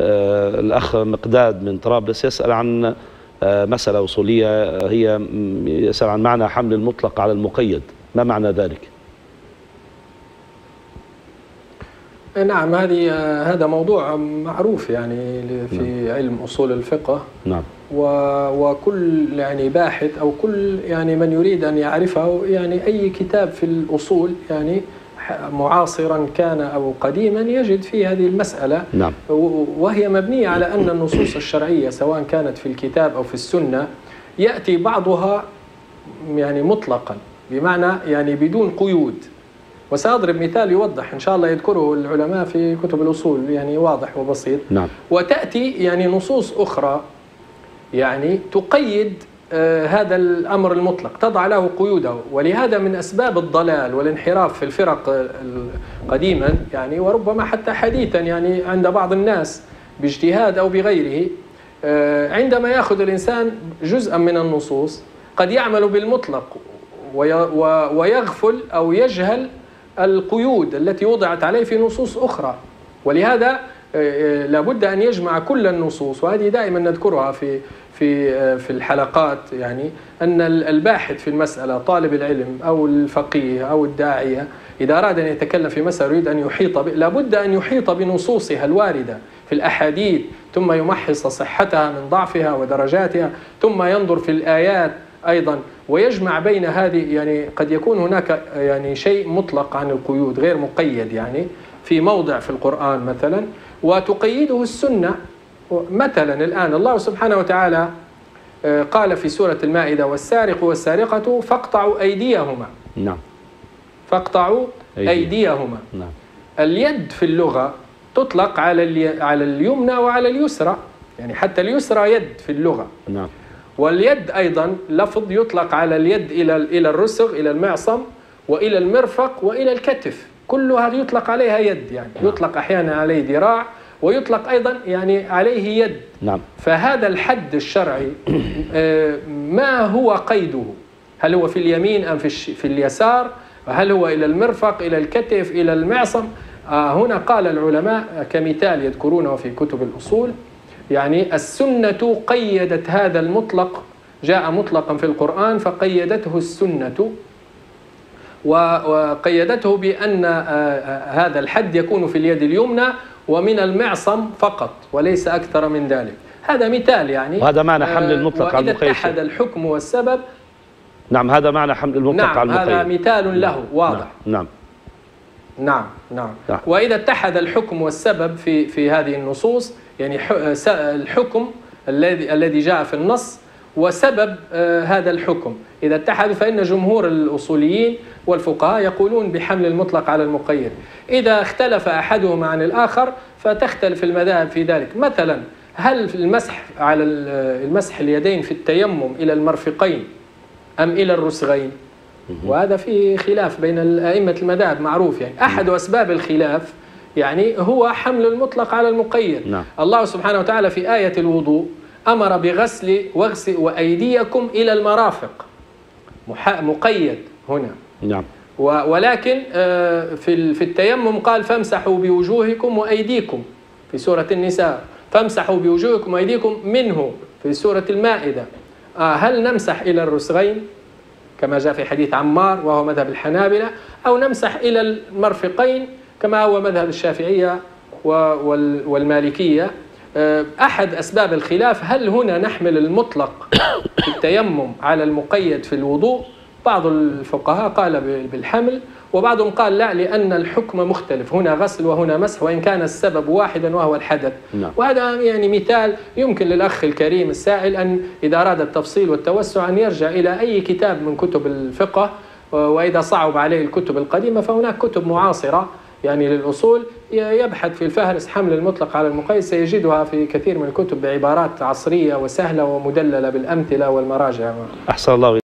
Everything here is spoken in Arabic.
آه، الأخ مقداد من طرابلس يسأل عن آه، مسألة أصولية آه، هي يسأل عن معنى حمل المطلق على المقيد. ما معنى ذلك؟ نعم هذه هذا موضوع معروف يعني في علم أصول الفقه. نعم. و- وكل يعني باحث أو كل يعني من يريد أن يعرفه يعني أي كتاب في الأصول يعني معاصرا كان أو قديما يجد فيه هذه المسألة. نعم. وهي مبنية على أن النصوص الشرعية سواء كانت في الكتاب أو في السنة يأتي بعضها يعني مطلقا بمعنى يعني بدون قيود. وسأضرب مثال يوضح إن شاء الله يذكره العلماء في كتب الأصول يعني واضح وبسيط. نعم. وتأتي يعني نصوص أخرى يعني تقيد هذا الأمر المطلق. تضع له قيوده. ولهذا من أسباب الضلال والانحراف في الفرق آه، قديما يعني وربما حتى حديثا يعني عند بعض الناس باجتهاد أو بغيره آه، عندما يأخذ الإنسان جزءا من النصوص قد يعمل بالمطلق ويغفل أو يجهل القيود التي وضعت عليه في نصوص أخرى. ولهذا آه، لابد أن يجمع كل النصوص وهذه دائما نذكرها في في آه، في الحلقات يعني أن ال- الباحث في المسألة طالب العلم أو الفقيه أو الداعية إذا أراد أن يتكلم في مسألة يريد أن يحيط ب... لابد أن يحيط بنصوصها الواردة في الأحاديث ثم يمحص صحتها من ضعفها ودرجاتها ثم ينظر في الآيات أيضا ويجمع بين هذه يعني قد يكون هناك يعني شيء مطلق عن القيود غير مقيد يعني. في موضع في القرآن مثلا وتقيده السنة. مثلا الآن الله سبحانه وتعالى آه، قال في سورة المائدة والسارق والسارقة فاقطعوا أيديهما. نعم. فاقطعوا أيديهم. أيديهما. نعم. اليد في اللغة تطلق على الي- على اليمنى وعلى اليسرى. يعني حتى اليسرى يد في اللغة. نعم. واليد أيضا لفظ يطلق على اليد إلى إلى الرسغ إلى المعصم وإلى المرفق وإلى الكتف. كلها يطلق عليها يد يعني يطلق أحيانا عليه ذراع ويطلق أيضا يعني عليه يد. نعم. فهذا الحد الشرعي آه، ما هو قيده؟ هل هو في اليمين أم في في اليسار؟ هل هو إلى المرفق إلى الكتف إلى المعصم؟ آه، هنا قال العلماء كمثال يذكرونه في كتب الأصول يعني السنة قيدت هذا المطلق جاء مطلقا في القرآن فقيدته السنة و- وقيدته بأن آه، آه، هذا الحد يكون في اليد اليمنى ومن المعصم فقط وليس أكثر من ذلك. هذا مثال يعني. وهذا معنى حمل آه، المطلق على المقيد. اتحد الحكم والسبب نعم هذا معنى حمل المطلق على نعم المقيد هذا مثال له واضح. نعم. نعم نعم. نعم. وإذا اتحد الحكم والسبب في في هذه النصوص يعني الحكم الذي الذي جاء في النص وسبب آه، هذا الحكم. إذا اتحدوا فإن جمهور الأصوليين والفقهاء يقولون بحمل المطلق على المقيد. إذا اختلف أحدهما عن الآخر فتختلف المذاهب في ذلك. مثلا هل المسح على ال- المسح اليدين في التيمم إلى المرفقين أم إلى الرسغين؟ وهذا في خلاف بين أئمة المذاهب معروف يعني. أحد أسباب الخلاف يعني هو حمل المطلق على المقيد. نعم. الله سبحانه وتعالى في آية الوضوء أمر بغسل واغسل وأيديكم إلى المرافق. مقيد هنا. نعم. ولكن آه، في في التيمم قال فامسحوا بوجوهكم وأيديكم في سورة النساء. فامسحوا بوجوهكم وأيديكم منه في سورة المائدة. آه، هل نمسح إلى الرسغين؟ كما جاء في حديث عمار وهو مذهب الحنابلة. أو نمسح إلى المرفقين كما هو مذهب الشافعية والمالكية. أحد أسباب الخلاف هل هنا نحمل المطلق في التيمم على المقيد في الوضوء؟ بعض الفقهاء قال بالحمل وبعضهم قال لا لأن الحكم مختلف. هنا غسل وهنا مسح وإن كان السبب واحدا وهو الحدث. نعم. وهذا يعني مثال يمكن للأخ الكريم السائل أن إذا أراد التفصيل والتوسع أن يرجع إلى أي كتاب من كتب الفقه وإذا صعب عليه الكتب القديمة فهناك كتب معاصرة يعني للأصول يبحث في الفهرس حمل المطلق على المقيد سيجدها في كثير من الكتب بعبارات عصرية وسهلة ومدللة بالأمثلة والمراجع. أحسن الله